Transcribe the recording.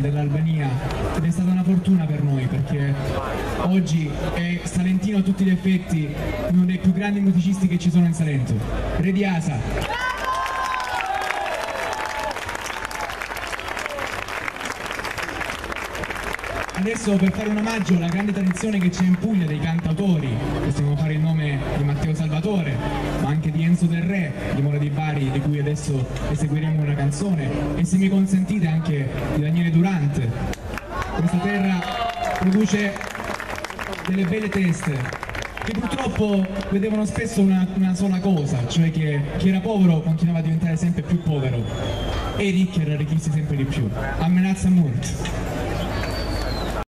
dell'Albania ed è stata una fortuna per noi perché oggi è salentino a tutti gli effetti uno dei più grandi musicisti che ci sono in Salento. Re di Asa. Adesso per fare un omaggio alla grande tradizione che c'è in Puglia dei cantautori, possiamo fare il nome di Matteo Salvatore, di Enzo Del Re, di Mora di Bari, di cui adesso eseguiremo una canzone, e se mi consentite anche di Daniele Durante. Questa terra produce delle belle teste che purtroppo vedevano spesso una, una sola cosa, cioè che chi era povero continuava a diventare sempre più povero e i ricchi erano arricchiti sempre di più. Amenazza Murt.